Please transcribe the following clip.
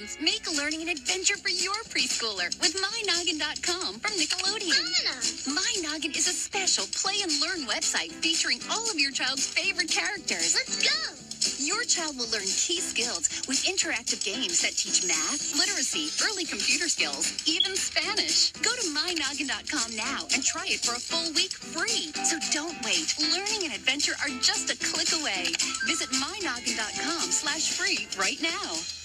moms, make learning an adventure for your preschooler with MyNoggin.com from Nickelodeon. MyNoggin is a special play and learn website featuring all of your child's favorite characters. Let's go. Your child will learn key skills with interactive games that teach math, literacy, early computer skills, even Spanish. Go to mynoggin.com now and try it for a full week free. So don't wait. Learning and adventure are just a click away. Visit mynoggin.com slash free right now.